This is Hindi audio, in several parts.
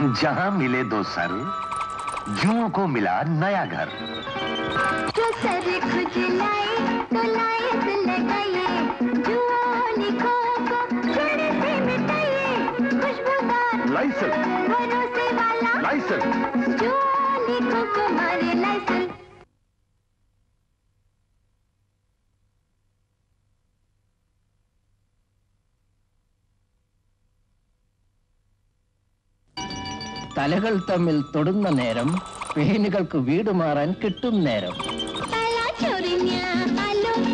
जहाँ मिले दो सर जुओं को मिला नया घर। जो सर खुजलाए तो लायक लगाइए लाइसेंस। लाइसेंस। लाइसेंस। തലകൾ തമ്മിൽ തൊടുന്ന നേരം പേനുകൾക്ക് വീട് മാറാൻ കിട്ടും നേരം. തല ചൊറിഞ്ഞാലോ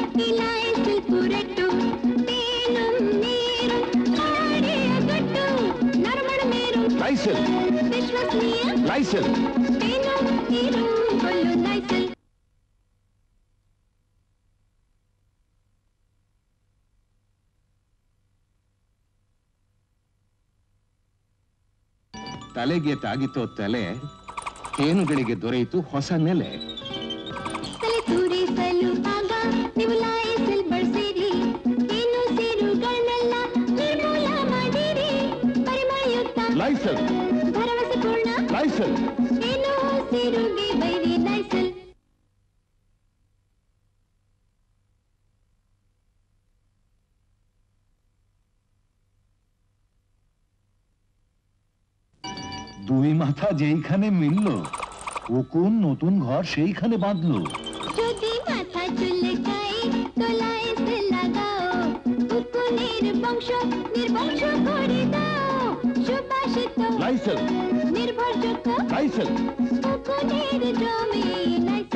ತಲೆಗೆ ತಾಗಿತೋ ತಲೆ ಹೇನುಗಳಿಗೆ ದೊರೆಯಿತು ಹೊಸ ನೆಲೆ. ತಲೆ ತೂರಿಸಲು দুই মাথা যেইখানে মিলল কোন নতুন ঘর সেইখানে বাঁধলো। যদি মাথা চুলকাই তো লাইসেল লাগাও উকুনের বংশ নির্বংশ করে দাও। সুবাসিত লাইসেন্স নির্ভরযোগ্য লাইসেন্স উকুনের জমি লাইসেল।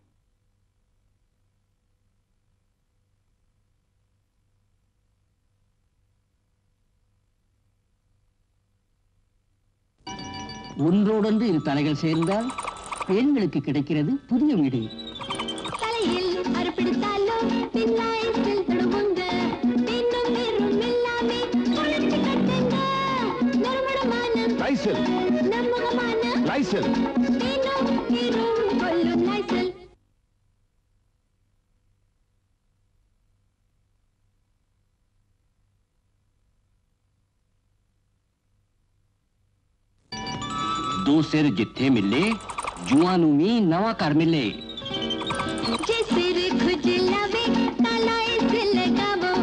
ஒன்றோடொன்று இரு தலைகள் சேர்ந்தால் பெண்களுக்கு கிடைக்கிறது புதிய வீடு. தலையில் அறுப்பிடித்தாலோ ਦੋ ਸਿਰ ਜਿੱਥੇ ਮਿਲੇ ਜੂਆਂ ਨੂੰ ਵੀ ਨਵਾਂ ਘਰ ਮਿਲੇ ਜੇ ਸਿਰ ਖੁਜਲਾ ਵੇ ਤਾਲਾ ਇਸ ਲਗਾਵੋ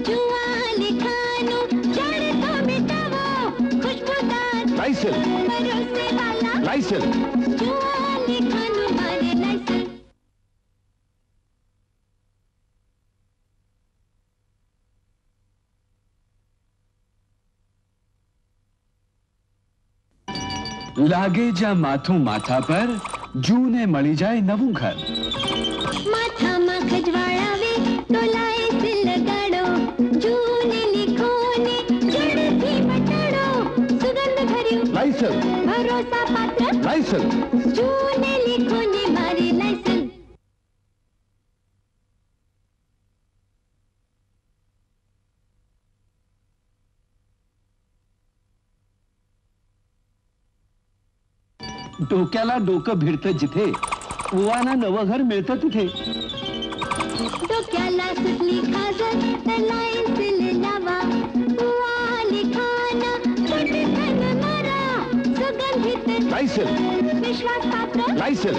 ਜੂਆਂ ਲਿਖਾ ਨੂੰ ਜੜ ਤੋਂ ਮਿਟਾਵੋ ਖੁਸ਼ਬੂਦਾਰ ਲਾਇਸੈਂਸ ਲਾਇਸੈਂਸ ਜੂਆਂ લાગે જા માથું માથા પર જૂને મળી જાય નવું ઘર. માથામાં ખજવાળાવે ડોલાએ દિલ લગાડો જૂને લીખોને જડથી બટાડો સુગંધ ભર્યું. લાયસન્સ ભરોસા પાત્ર. લાયસન્સ જૂને લીખોને डोक्याला डोकं भिडतं जिथे. उवाना नवं घर मिळतं तिथे. डोक्याला सुटली खाजर लाईन सिले लावा. उवाली खाना पटकन मारा. सुगंधित लायसेल विश्वास पात्र लायसेल